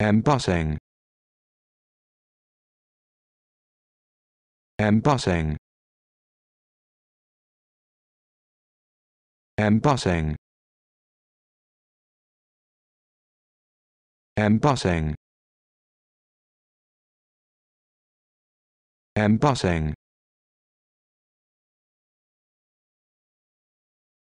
embossing. Embossing. Embossing. Embossing. Embossing.